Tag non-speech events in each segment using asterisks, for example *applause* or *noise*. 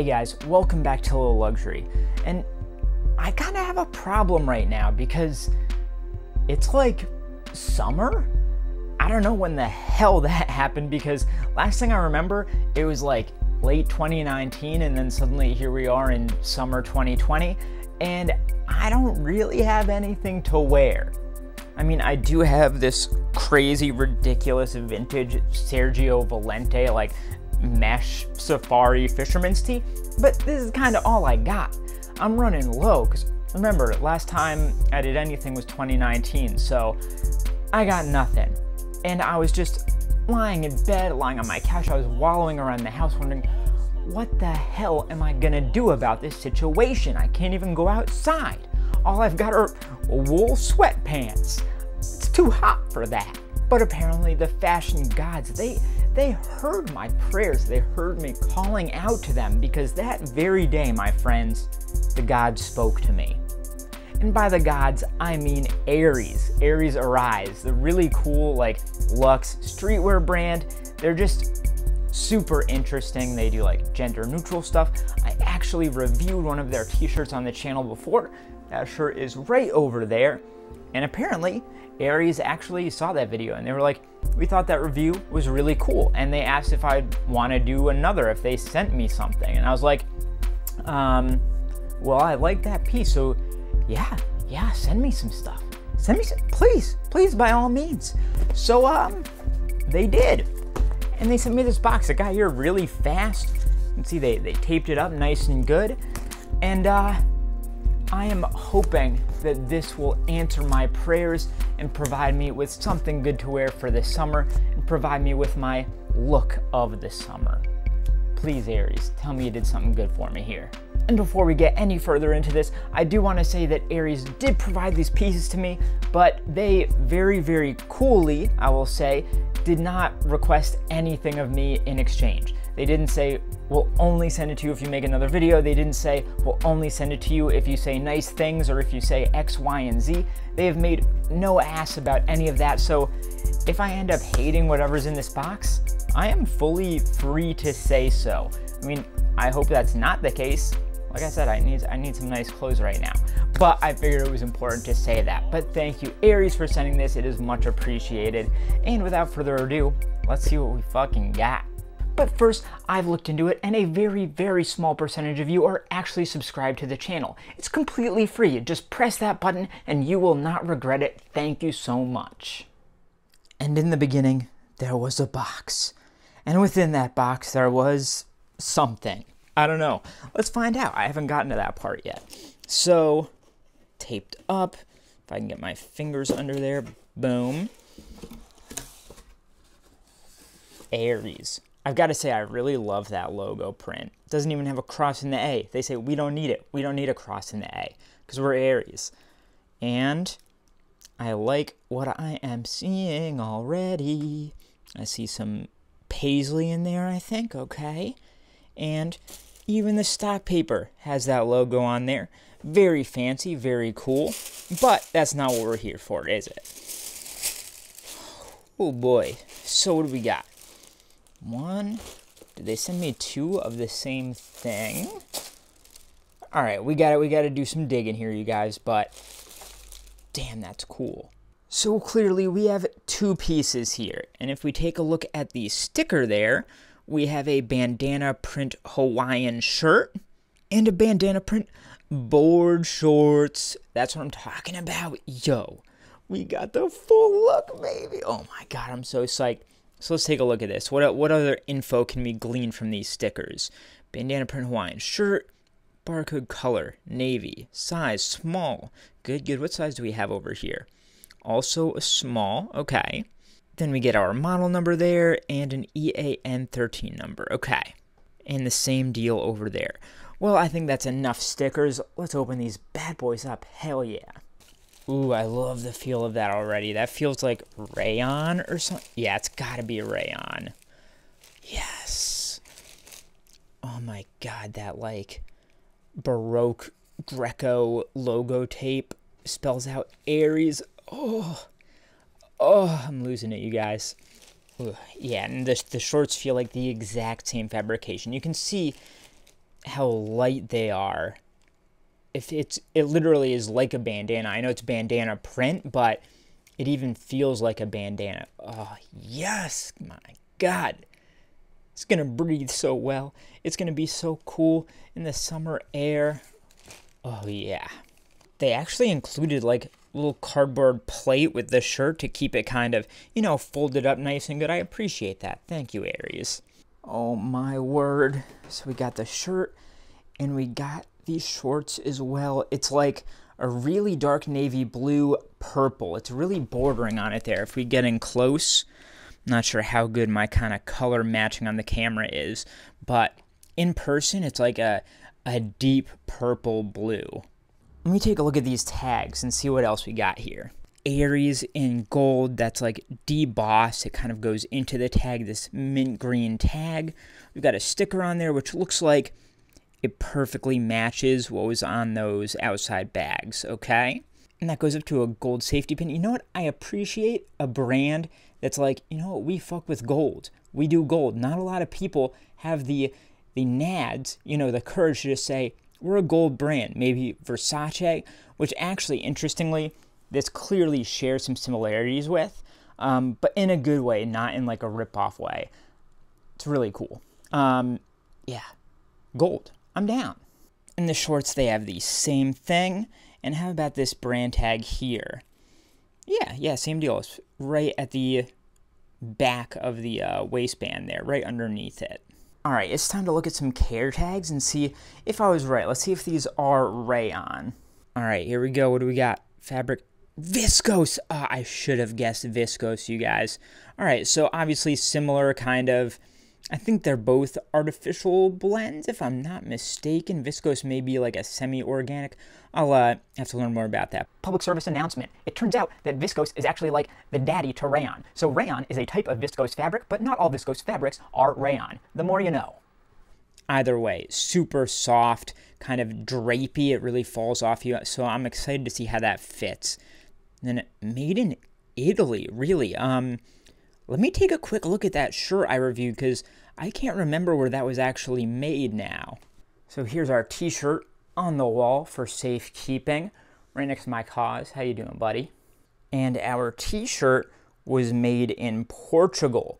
Hey guys, welcome back to Low Luxury. And I kind of have a problem right now because it's like summer? I don't know when the hell *laughs* that happened because last thing I remember, it was like late 2019 and then suddenly here we are in summer 2020 and I don't really have anything to wear. I mean, I do have this crazy, ridiculous vintage Sergio Valente, like mesh safari fisherman's tee, but this is kind of all I got. I'm running low because remember, last time I did anything was 2019, so I got nothing. And I was just lying in bed, lying on my couch, I was wallowing around the house wondering, what the hell am I gonna do about this situation? I can't even go outside. All I've got are wool sweatpants. It's too hot for that. But apparently the fashion gods, they they heard my prayers. They heard me calling out to them because that very day, my friends, the gods spoke to me. And by the gods, I mean Aries. Aries Arise, the really cool like luxe streetwear brand. They're just super interesting. They do like gender neutral stuff. I actually reviewed one of their t-shirts on the channel before. That shirt is right over there. And apparently, Aries actually saw that video and they were like, we thought that review was really cool. And they asked if I'd want to do another if they sent me something. And I was like, um, well, I like that piece. So yeah, yeah, send me some stuff. Send me some, please, please, by all means. So, um, they did. And they sent me this box. It got here really fast. You can see they, they taped it up nice and good. And, uh, I am hoping that this will answer my prayers and provide me with something good to wear for this summer and provide me with my look of the summer. Please, Aries, tell me you did something good for me here. And before we get any further into this, I do want to say that Aries did provide these pieces to me, but they very, very coolly, I will say, did not request anything of me in exchange. They didn't say, we'll only send it to you if you make another video. They didn't say, we'll only send it to you if you say nice things or if you say X, Y, and Z. They have made no ass about any of that. So if I end up hating whatever's in this box, I am fully free to say so. I mean, I hope that's not the case. Like I said, I need I need some nice clothes right now. But I figured it was important to say that. But thank you, Aries, for sending this. It is much appreciated. And without further ado, let's see what we fucking got. But first, I've looked into it and a very, very small percentage of you are actually subscribed to the channel. It's completely free. Just press that button and you will not regret it. Thank you so much. And in the beginning, there was a box. And within that box, there was something. I don't know. Let's find out. I haven't gotten to that part yet. So, taped up. If I can get my fingers under there. Boom. Aries. I've got to say, I really love that logo print. It doesn't even have a cross in the A. They say, we don't need it. We don't need a cross in the A because we're Aries. And I like what I am seeing already. I see some paisley in there, I think. Okay. And even the stock paper has that logo on there. Very fancy, very cool. But that's not what we're here for, is it? Oh boy. So what do we got? One. Did they send me two of the same thing? All right, we got it. We got to do some digging here, you guys. But damn, that's cool. So clearly, we have two pieces here, and if we take a look at the sticker there, we have a bandana print Hawaiian shirt and a bandana print board shorts. That's what I'm talking about. Yo, we got the full look, baby. Oh my god, I'm so psyched. So let's take a look at this. What, what other info can we glean from these stickers? Bandana print Hawaiian shirt, barcode color, navy, size, small. Good, good. What size do we have over here? Also a small, okay. Then we get our model number there and an EAN13 number, okay. And the same deal over there. Well, I think that's enough stickers. Let's open these bad boys up. Hell yeah. Ooh, I love the feel of that already. That feels like rayon or something. Yeah, it's gotta be a rayon. Yes. Oh my god, that like Baroque Greco logo tape spells out Aries. Oh, oh, I'm losing it, you guys. Ooh, yeah, and the, the shorts feel like the exact same fabrication. You can see how light they are. If it's it literally is like a bandana. I know it's bandana print, but it even feels like a bandana. Oh, yes. My god. It's to breathe so well. It's to be so cool in the summer air. Oh yeah. They actually included like little cardboard plate with the shirt to keep it kind of, you know, folded up nice and good. I appreciate that. Thank you, Aries. Oh my word. So we got the shirt and we got these shorts as well. It's like a really dark navy blue purple. It's really bordering on it there. If we get in close, I'm not sure how good my kind of color matching on the camera is, but in person it's like a a deep purple blue. Let me take a look at these tags and see what else we got here. Aries in gold, that's like debossed. It kind of goes into the tag, this mint green tag. We've got a sticker on there which looks like it perfectly matches what was on those outside bags, okay? And that goes up to a gold safety pin. You know what? I appreciate a brand that's like, you know what, we fuck with gold. We do gold. Not a lot of people have the the nads, you know, the courage to just say, we're a gold brand, maybe Versace, which actually, interestingly, this clearly shares some similarities with, um, but in a good way, not in like a rip-off way. It's really cool. Um, yeah, gold. I'm down. In the shorts, they have the same thing. And how about this brand tag here? Yeah, yeah, same deal. It's right at the back of the uh, waistband there, right underneath it. All right, it's time to look at some care tags and see if I was right. Let's see if these are rayon. All right, here we go. What do we got? Fabric viscose. Oh, I should have guessed viscose, you guys. All right, so obviously similar kind of. I think they're both artificial blends, if I'm not mistaken. Viscose may be like a semi-organic. I'll uh, have to learn more about that. Public service announcement. It turns out that viscose is actually like the daddy to rayon. So rayon is a type of viscose fabric, but not all viscose fabrics are rayon. The more you know. Either way, super soft, kind of drapey. It really falls off you. So I'm excited to see how that fits. And then made in Italy, really. Um, let me take a quick look at that shirt I reviewed because I can't remember where that was actually made now. So here's our t-shirt on the wall for safekeeping, right next to my KAWS. How you doing, buddy? And our t-shirt was made in Portugal.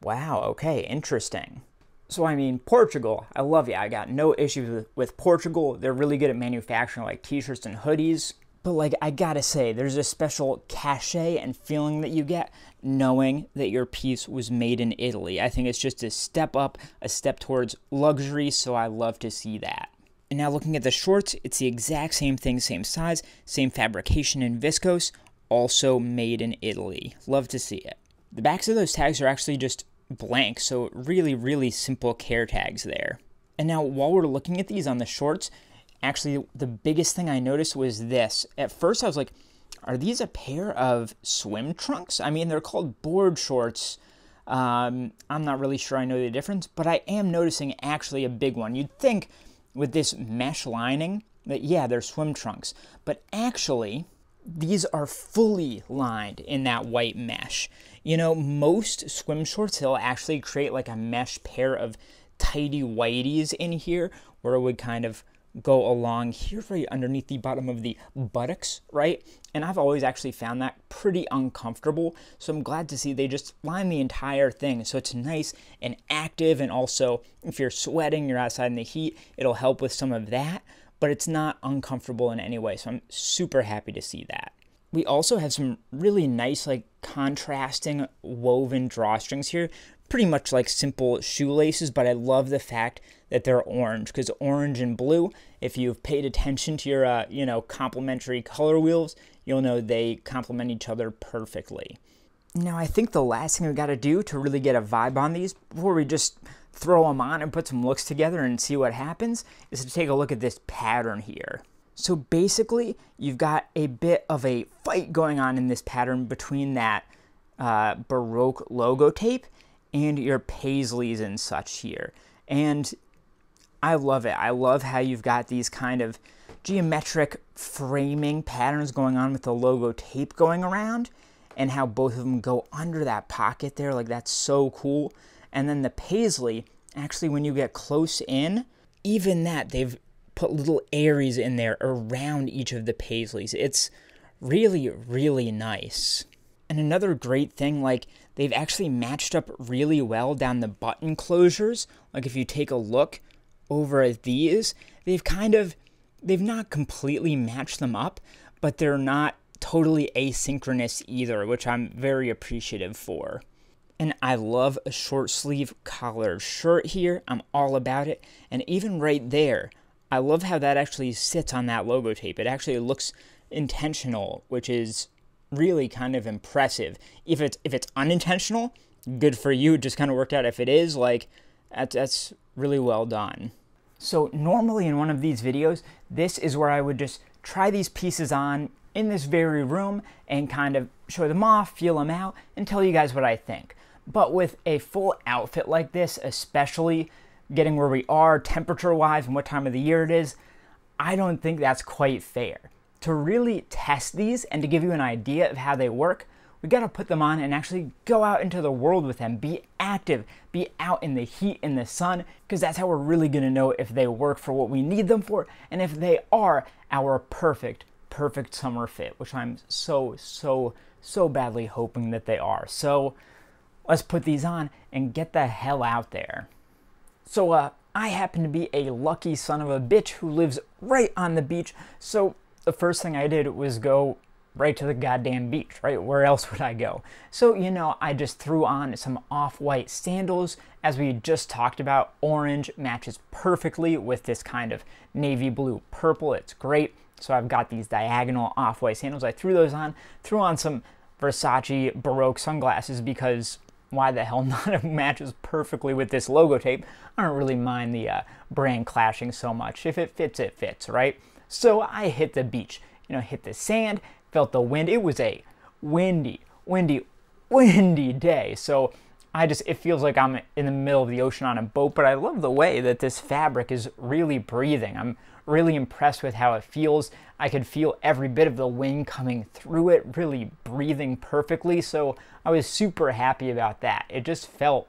Wow, okay, interesting. So I mean, Portugal, I love you. I got no issues with, with Portugal. They're really good at manufacturing like t-shirts and hoodies. But like I gotta say, there's a special cachet and feeling that you get knowing that your piece was made in Italy. I think it's just a step up, a step towards luxury, so I love to see that. And now looking at the shorts, it's the exact same thing, same size, same fabrication in viscose, also made in Italy. Love to see it. The backs of those tags are actually just blank, so really, really simple care tags there. And now while we're looking at these on the shorts, actually the biggest thing I noticed was this. At first I was like, are these a pair of swim trunks? I mean, they're called board shorts. Um, I'm not really sure I know the difference, but I am noticing actually a big one. You'd think with this mesh lining that, yeah, they're swim trunks. But actually, these are fully lined in that white mesh. You know, most swim shorts, they'll actually create like a mesh pair of tidy whiteys in here where it would kind of go along here right underneath the bottom of the buttocks, right? And I've always actually found that pretty uncomfortable. So I'm glad to see they just line the entire thing. So it's nice and active. And also, if you're sweating, you're outside in the heat, it'll help with some of that. But it's not uncomfortable in any way. So I'm super happy to see that. We also have some really nice, like contrasting woven drawstrings here pretty much like simple shoelaces, but I love the fact that they're orange because orange and blue, if you've paid attention to your, uh, you know, complementary color wheels, you'll know they complement each other perfectly. Now, I think the last thing we got to do to really get a vibe on these before we just throw them on and put some looks together and see what happens is to take a look at this pattern here. So basically, you've got a bit of a fight going on in this pattern between that uh, Baroque logo tape and your paisleys and such here. And I love it. I love how you've got these kind of geometric framing patterns going on with the logo tape going around and how both of them go under that pocket there. Like that's so cool. And then the paisley, actually when you get close in, even that, they've put little Aries in there around each of the paisleys. It's really, really nice. And another great thing, like they've actually matched up really well down the button closures. Like if you take a look over at these, they've kind of, they've not completely matched them up, but they're not totally asynchronous either, which I'm very appreciative for. And I love a short sleeve collar shirt here. I'm all about it. And even right there, I love how that actually sits on that logo tape. It actually looks intentional, which is really kind of impressive. If it's if it's unintentional, good for you. It just kind of worked out. If it is, like that's that's really well done. So normally in one of these videos, this is where I would just try these pieces on in this very room and kind of show them off, feel them out, and tell you guys what I think. But with a full outfit like this, especially getting where we are temperature wise and what time of the year it is, I don't think that's quite fair. To really test these and to give you an idea of how they work, we got to put them on and actually go out into the world with them. Be active, be out in the heat, in the sun, because that's how we're really going to know if they work for what we need them for and if they are our perfect, perfect summer fit, which I'm so, so, so badly hoping that they are. So let's put these on and get the hell out there. So, uh, I happen to be a lucky son of a bitch who lives right on the beach, so the first thing I did was go right to the goddamn beach, right? Where else would I go? So, you know, I just threw on some off white sandals. As we just talked about, orange matches perfectly with this kind of navy blue purple. It's great. So, I've got these diagonal off white sandals. I threw those on, threw on some Versace Baroque sunglasses because why the hell *laughs* not? It matches perfectly with this logo tape. I don't really mind the uh, brand clashing so much. If it fits, it fits, right? So I hit the beach, you know, hit the sand, felt the wind. It was a windy, windy, windy day. So I just, it feels like I'm in the middle of the ocean on a boat, but I love the way that this fabric is really breathing. I'm really impressed with how it feels. I could feel every bit of the wind coming through it, really breathing perfectly. So I was super happy about that. It just felt,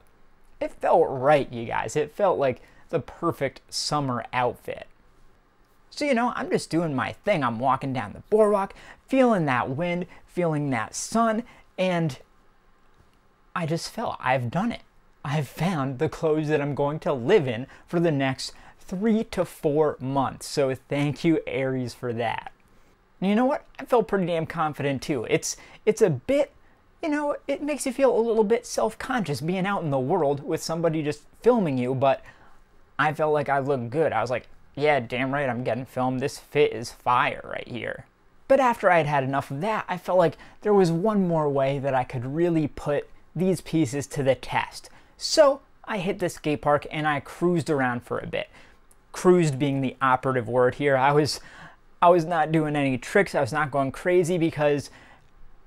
it felt right, you guys. It felt like the perfect summer outfit. So, you know, I'm just doing my thing. I'm walking down the boardwalk, feeling that wind, feeling that sun, and I just felt I've done it. I've found the clothes that I'm going to live in for the next three to four months. So thank you, Aries, for that. And you know what? I felt pretty damn confident too. It's it's a bit, you know, it makes you feel a little bit self-conscious being out in the world with somebody just filming you, but I felt like I looked good. I was like, yeah, damn right, I'm getting filmed. This fit is fire right here. But after I had had enough of that, I felt like there was one more way that I could really put these pieces to the test. So I hit the skate park and I cruised around for a bit. Cruised being the operative word here. I was I was not doing any tricks. I was not going crazy because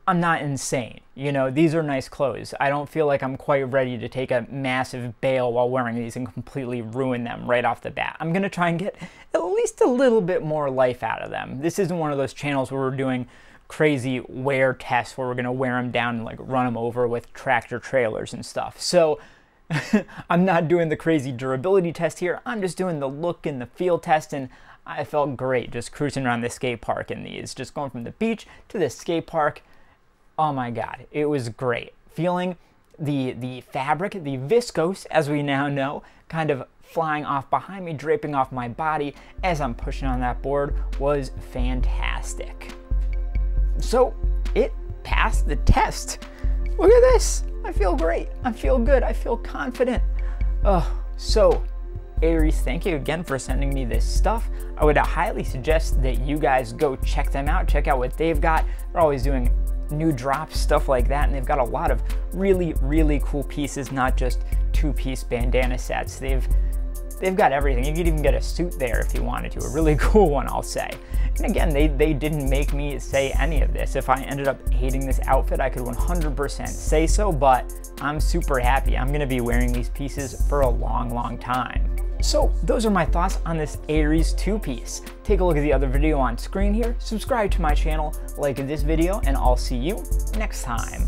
I'm not insane. You know, these are nice clothes. I don't feel like I'm quite ready to take a massive bail while wearing these and completely ruin them right off the bat. I'm to try and get at least a little bit more life out of them. This isn't one of those channels where we're doing crazy wear tests where we're to wear them down and like run them over with tractor trailers and stuff. So *laughs* I'm not doing the crazy durability test here. I'm just doing the look and the feel test and I felt great just cruising around the skate park in these, just going from the beach to the skate park oh my god, it was great. Feeling the the fabric, the viscose, as we now know, kind of flying off behind me, draping off my body as I'm pushing on that board was fantastic. So it passed the test. Look at this. I feel great. I feel good. I feel confident. Oh, so Aries, thank you again for sending me this stuff. I would highly suggest that you guys go check them out, check out what they've got. They're always doing new drops, stuff like that. And they've got a lot of really, really cool pieces, not just two-piece bandana sets. They've they've got everything. You could even get a suit there if you wanted to. A really *laughs* cool one, I'll say. And again, they, they didn't make me say any of this. If I ended up hating this outfit, I could 100% say so, but I'm super happy. I'm gonna be wearing these pieces for a long, long time. So those are my thoughts on this Aries two-piece. Take a look at the other video on screen here, subscribe to my channel, like this video, and I'll see you next time.